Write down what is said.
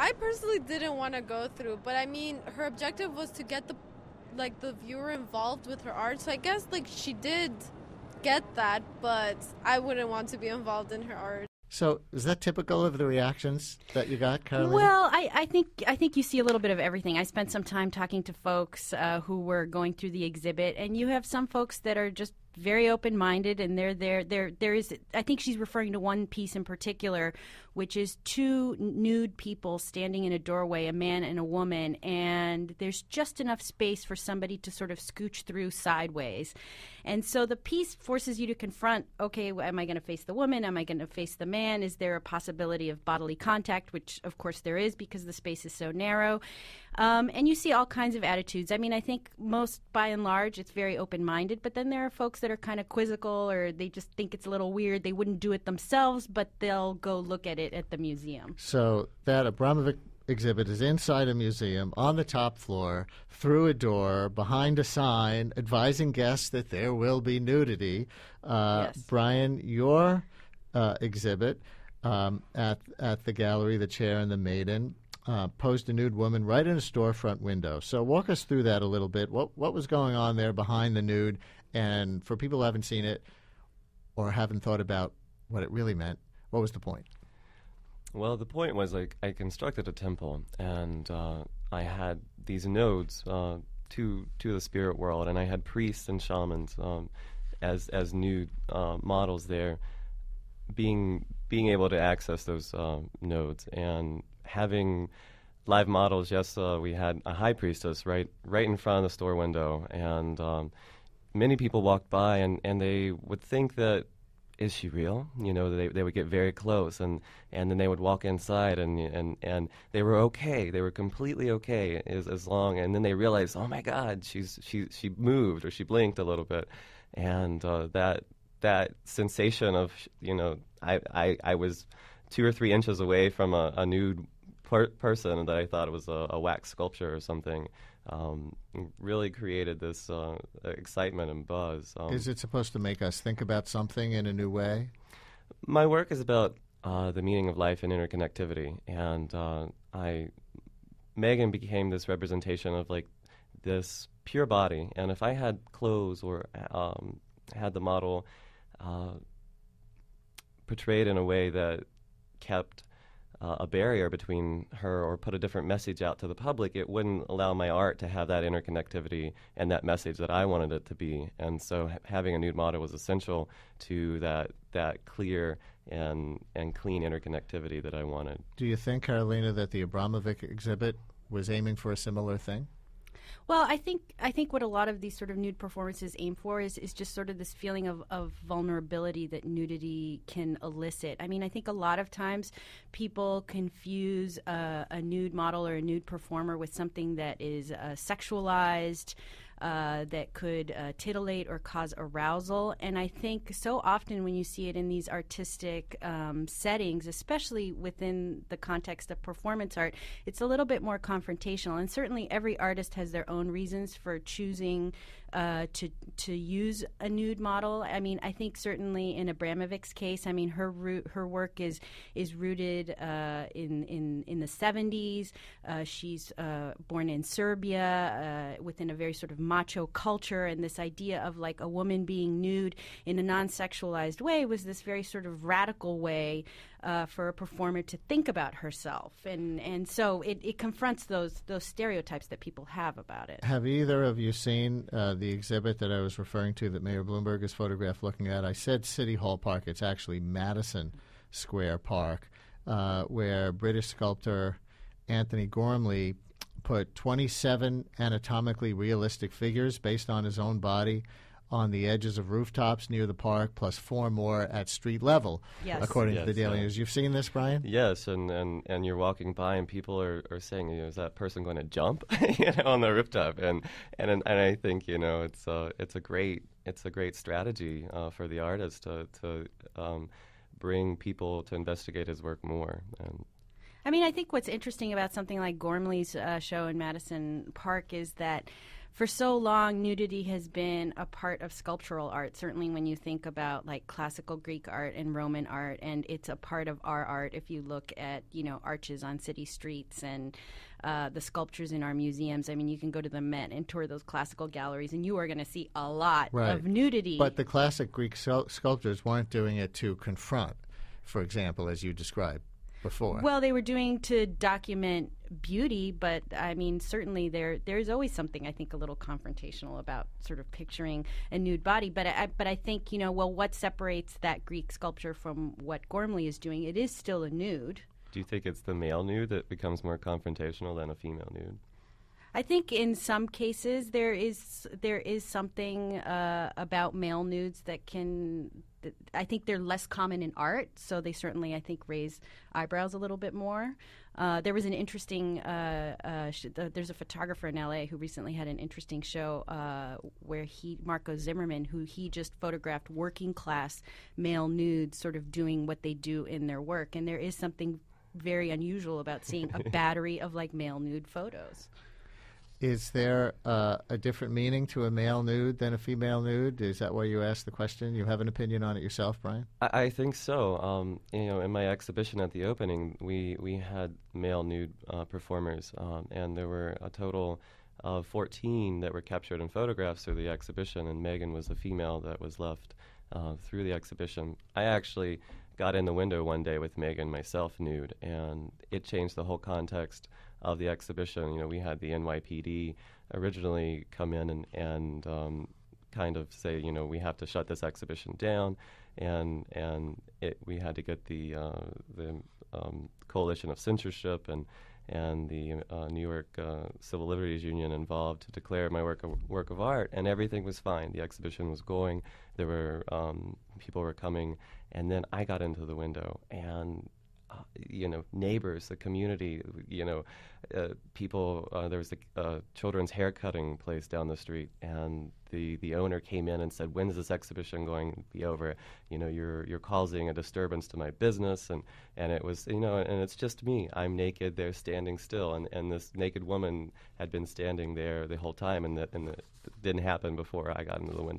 I personally didn't want to go through, but I mean, her objective was to get the like the viewer involved with her art. So I guess like she did get that, but I wouldn't want to be involved in her art. So is that typical of the reactions that you got, Carolina? Well, I, I think I think you see a little bit of everything. I spent some time talking to folks uh, who were going through the exhibit, and you have some folks that are just very open minded, and they're there. There, there is. I think she's referring to one piece in particular, which is two nude people standing in a doorway, a man and a woman, and there's just enough space for somebody to sort of scooch through sideways, and so the piece forces you to confront. Okay, am I going to face the woman? Am I going to face the man? Is there a possibility of bodily contact? Which, of course, there is because the space is so narrow. Um, and you see all kinds of attitudes. I mean, I think most, by and large, it's very open minded, but then there are folks that are kind of quizzical or they just think it's a little weird. They wouldn't do it themselves, but they'll go look at it at the museum. So that Abramovic exhibit is inside a museum on the top floor, through a door, behind a sign advising guests that there will be nudity. Uh, Yes. Brian, your uh, exhibit um, at at the gallery, the chair and the maiden. Uh, posed a nude woman right in a storefront window. So walk us through that a little bit. What what was going on there behind the nude? And for people who haven't seen it or haven't thought about what it really meant, what was the point? Well, the point was like I constructed a temple, and uh, I had these nodes uh, to to the spirit world, and I had priests and shamans um, as as nude uh, models there, being being able to access those uh, nodes and having live models. Yes, uh, we had a high priestess right right in front of the store window, and um, many people walked by, and, and they would think that is she real? You know, they they would get very close, and, and then they would walk inside, and and and they were okay. They were completely okay as as long, and then they realized, oh my God, she's she she moved or she blinked a little bit, and uh, that that sensation of you know, I I, I was two or three inches away from a, a nude per- person that I thought was a, a wax sculpture or something. Um, really created this uh, excitement and buzz. Um, Is it supposed to make us think about something in a new way? my work is about uh, the meaning of life and interconnectivity, and uh, I Megan became this representation of like this pure body. And if I had clothes or um, had the model uh, portrayed in a way that kept uh, a barrier between her or put a different message out to the public, it wouldn't allow my art to have that interconnectivity and that message that I wanted it to be. And so ha- having a nude model was essential to that that clear and and clean interconnectivity that I wanted. Do you think, Carolina, that the Abramovic exhibit was aiming for a similar thing? Well, I think I think what a lot of these sort of nude performances aim for is, is just sort of this feeling of, of vulnerability that nudity can elicit. I mean, I think a lot of times people confuse uh, a nude model or a nude performer with something that is uh, sexualized. Uh, that could uh, titillate or cause arousal. And I think so often when you see it in these artistic um, settings, especially within the context of performance art, it's a little bit more confrontational. And certainly every artist has their own reasons for choosing uh, to to use a nude model. I mean, I think certainly in Abramovic's case, I mean her root, her work is is rooted uh, in in in the 70s. Uh, she's uh, born in Serbia uh, within a very sort of macho culture, and this idea of like a woman being nude in a non-sexualized way was this very sort of radical way uh, for a performer to think about herself, and and so it, it confronts those those stereotypes that people have about it. Have either of you seen uh, the exhibit that I was referring to that Mayor Bloomberg is photographed looking at? I said City Hall Park. It's actually Madison Square Park, uh, where British sculptor Antony Gormley put 27 anatomically realistic figures based on his own body on the edges of rooftops near the park, plus four more at street level, Yes. according to the Daily uh, News. You've seen this, Brian? Yes, and, and, and you're walking by and people are, are saying, you know, is that person going to jump you know, on the rooftop? And and and I think you know it's uh, it's a great it's a great strategy uh, for the artist to to um, bring people to investigate his work more. And I mean, I think what's interesting about something like Gormley's uh, show in Madison Park is that for so long, nudity has been a part of sculptural art. Certainly, when you think about like classical Greek art and Roman art, and it's a part of our art. If you look at you know arches on city streets and uh, the sculptures in our museums. I mean, you can go to the Met and tour those classical galleries, and you are going to see a lot Right. of nudity. But the classic Greek sculp- sculptors weren't doing it to confront, for example, as you described before. Well, they were doing to document beauty, but I mean, certainly there there's always something I think a little confrontational about sort of picturing a nude body. But I but I think you know, well, what separates that Greek sculpture from what Gormley is doing? It is still a nude. Do you think it's the male nude that becomes more confrontational than a female nude? I think in some cases there is there is something uh, about male nudes that can. I think they're less common in art, so they certainly I think raise eyebrows a little bit more. Uh, there was an interesting. Uh, uh, sh- th- there's a photographer in LA who recently had an interesting show uh, where he Marco Zimmerman, who he just photographed working class male nudes, sort of doing what they do in their work, and there is something very unusual about seeing a battery of like male nude photos. Is there uh, a different meaning to a male nude than a female nude? Is that why you asked the question? You have an opinion on it yourself, Brian? I, I think so. Um, you know, in my exhibition at the opening, we we had male nude uh, performers, um, and there were a total of 14 that were captured in photographs through the exhibition, and Megan was the female that was left uh, through the exhibition. I actually got in the window one day with Megan myself nude, and it changed the whole context of the exhibition. You know, we had the NYPD originally come in and and um, kind of say, you know, we have to shut this exhibition down, and and it, we had to get the uh, the um, coalition of censorship and and the uh, New York uh, Civil Liberties Union involved to declare my work a work of art, and everything was fine. The exhibition was going. There were um, people were coming, and then I got into the window and. You know, neighbors, the community, you know, uh, people. Uh, there was a uh, children's haircutting place down the street, and the, the owner came in and said, "When is this exhibition going to be over? You know, you're you're causing a disturbance to my business." And, and it was, you know, and it's just me. I'm naked. They're standing still, and, and this naked woman had been standing there the whole time, and that and it didn't happen before I got into the window.